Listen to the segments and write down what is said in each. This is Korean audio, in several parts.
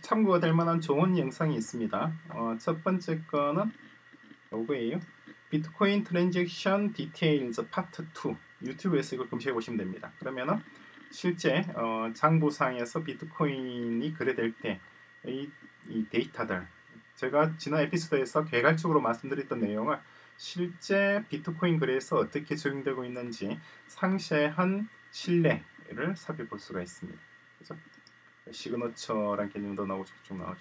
참고가 될 만한 좋은 영상이 있습니다. 어, 첫 번째 거는 요거예요. Bitcoin transaction details part 2 유튜브에서 이걸 검색해 보시면 됩니다. 그러면은 실제 어, 장부상에서 비트코인이 거래될 때이이 데이터들 제가 지난 에피소드에서 개괄적으로 말씀드렸던 내용을 실제 비트코인 거래에서 어떻게 적용되고 있는지 상세한 실례를 살펴볼 수가 있습니다. 그죠? 시그너처란 개념도 나오고 쭉 나오죠.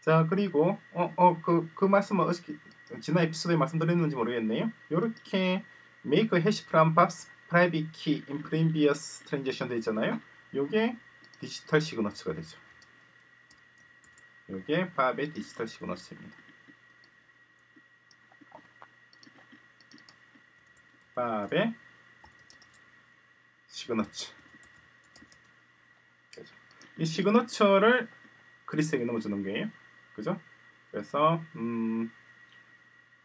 자 그리고 어어그그 그 말씀은 어떻게 지난 에피소드에 말씀드렸는지 모르겠네요. 이렇게 make a hash from Bob's private key in previous transaction 돼 있잖아요. 요게 디지털 시그너처가 되죠. 요게 밥의 디지털 시그너처입니다. 밥의 시그너처. 이 시그너처를 그리스에게 넣어주는 거예요. 그죠? 그래서 음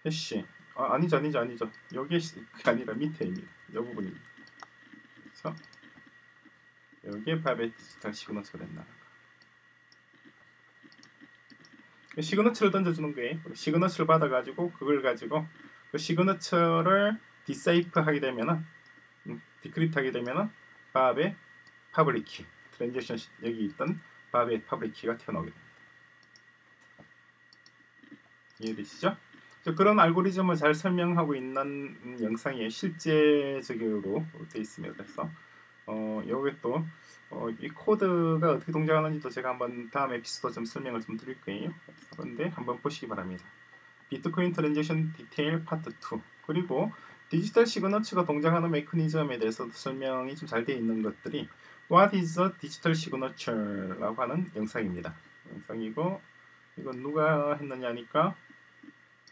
해시 아, 아니죠 아니죠 아니죠 여기 가 아니라 밑에입니다. 이 부분입니다. 그래서 여기에 밥의 디지털 시그너처가. 그 시그너처를 던져주는 거예요. 시그너처를 받아가지고 그걸 가지고 그 signature를 decipher 하게 되면은 음, decrypt 하게 되면은 밥의 public key transition 여기 있던 밥의 public key가 튀어나오게 됩니다. 이해되시죠? 그런 알고리즘을 잘 설명하고 있는 영상이 실제적으로 되어 있습니다. 그래서 어, 여기 또 어, 이 코드가 어떻게 동작하는지도 제가 한번 다음 에피소드 좀 설명을 좀 드릴 거예요. 그런데 한번 보시기 바랍니다. 비트코인 transaction detail 파트 2 그리고 디지털 signature가 동작하는 메커니즘에 대해서 설명이 좀 잘 되어 있는 것들이 What is a digital signature라고 하는 영상입니다. 영상이고 이건 누가 했느냐니까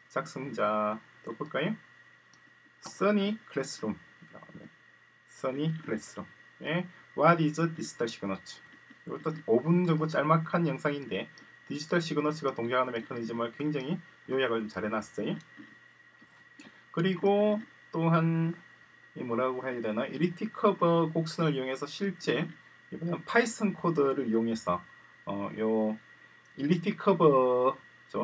작성자 또 볼까요? Sunny Classroom Sunny Classroom 예, What is a digital signature? 이것도 5분 정도 짤막한 영상인데 디지털 signature가 동작하는 메커니즘을 굉장히 요약을 좀 잘 해놨어요. 그리고 또한 이 뭐라고 해야 되나 elliptic curve 곡선을 이용해서 실제 이번엔 Python 코드를 이용해서 어, 요 elliptic curve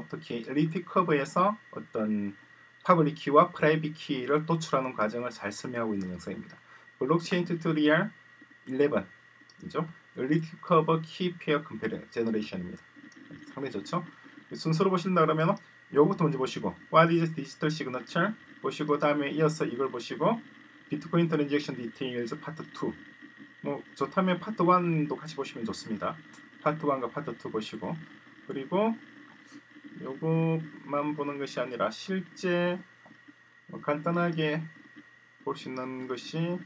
특히 elliptic curve에서 어떤 public key와 private key를 도출하는 과정을 잘 설명하고 있는 영상입니다. 블록체인 tutorial 11이죠. elliptic curve key pair key pair generation입니다. 상당히 좋죠. 순서로 보신다 그러면 요거부터 먼저 보시고 What is digital signature 보시고 다음에 이어서 이걸 보시고 비트코인 transaction details 파트 2. 뭐 좋다면 파트 1도 같이 보시면 좋습니다. 파트 1과 파트 2 보시고 그리고 요거만 보는 것이 아니라 실제 뭐 간단하게 보시는 것이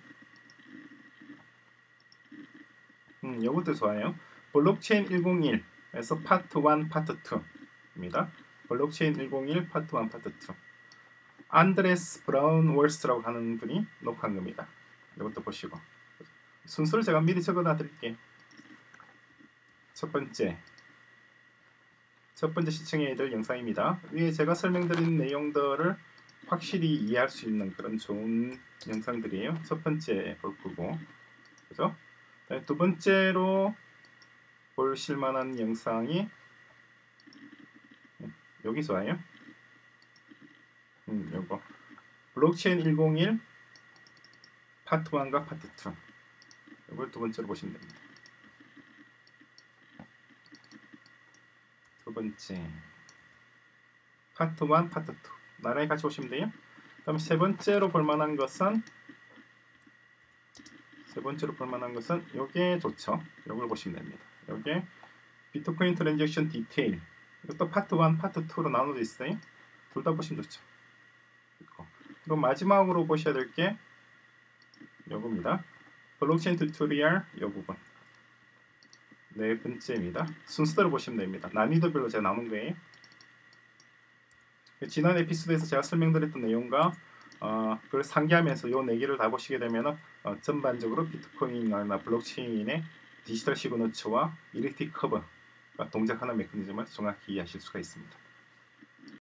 음, 요것도 좋아요. 블록체인 101에서 파트 1, 파트 2입니다. 블록체인 101 파트 1, 파트 2. Anders Brownworth라고 하는 분이 녹화한 겁니다. 이것도 보시고 순서를 제가 미리 적어놔 드릴게요. 첫 번째 첫 번째 시청해야 될 영상입니다. 위에 제가 설명드린 내용들을 확실히 이해할 수 있는 그런 좋은 영상들이에요. 첫 번째 볼 거고 그죠? 네, 두 번째로 보실 만한 영상이 여기 좋아요. 음, 요거 블록체인 101 파트 1과 파트 2 이걸 두 번째로 보시면 됩니다. 두 번째 파트 1, 파트 2 나란히 같이 보시면 돼요. 다음 세 번째로 볼 만한 것은 세 번째로 볼 만한 것은 요게 좋죠. 요걸 보시면 됩니다. 요게 비트코인 transaction detail 이것도 파트 1, 파트 2로 나눠져 있어요. 둘 다 보시면 좋죠. 그리고 마지막으로 보셔야 될 게 요겁니다. 블록체인 tutorial 요 부분. 네 번째입니다. 순서대로 보시면 됩니다. 난이도별로 제가 나눈 거예요. 지난 에피소드에서 제가 설명드렸던 내용과 어, 그걸 상기하면서 요 네 개를 다 보시게 되면 어, 전반적으로 비트코인이나 블록체인의 디지털 시그너처와 일렉틱 커버가 동작하는 메커니즘을 정확히 이해하실 수가 있습니다.